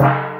you